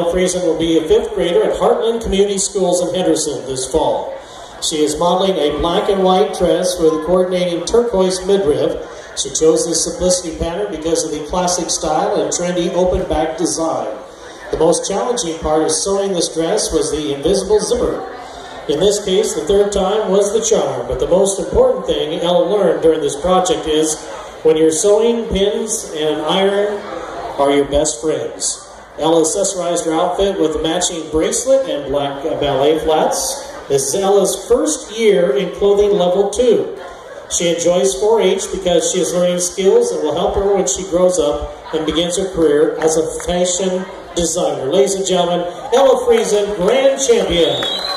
Friesen will be a fifth grader at Heartland Community Schools in Henderson this fall. She is modeling a black and white dress with a coordinating turquoise midriff. She chose this simplicity pattern because of the classic style and trendy open back design. The most challenging part of sewing this dress was the invisible zipper. In this case, the third time was the charm, but the most important thing Ella learned during this project is when you're sewing, pins and iron are your best friends. Ella accessorized her outfit with a matching bracelet and black ballet flats. This is Ella's first year in clothing level 2. She enjoys 4-H because she is learning skills that will help her when she grows up and begins her career as a fashion designer. Ladies and gentlemen, Ella Friesen, Grand Champion.